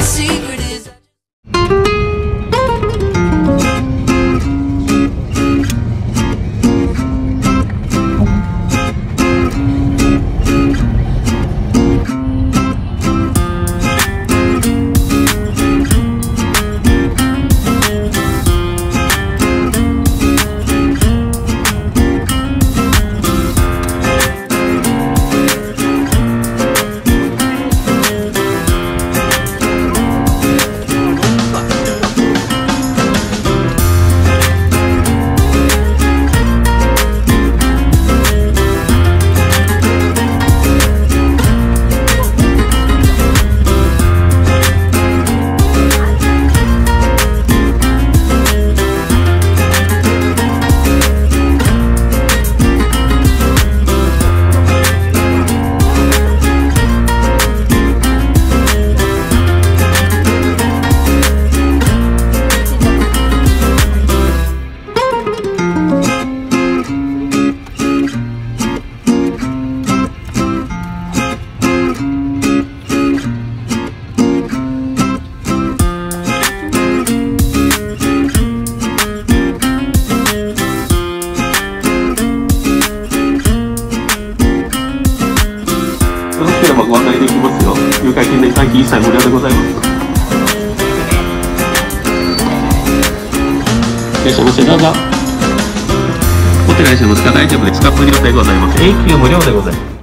secret ってない、大丈夫です。カップによってございます。永久無料でございます。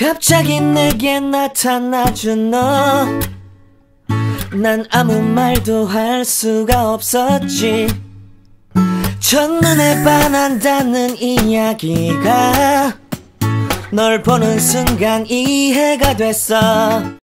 갑자기 내게 나타나준 너. 난 아무 말도 할 수가 없었지. 첫눈에 반한다는 이야기가 널 보는 순간 이해가 됐어.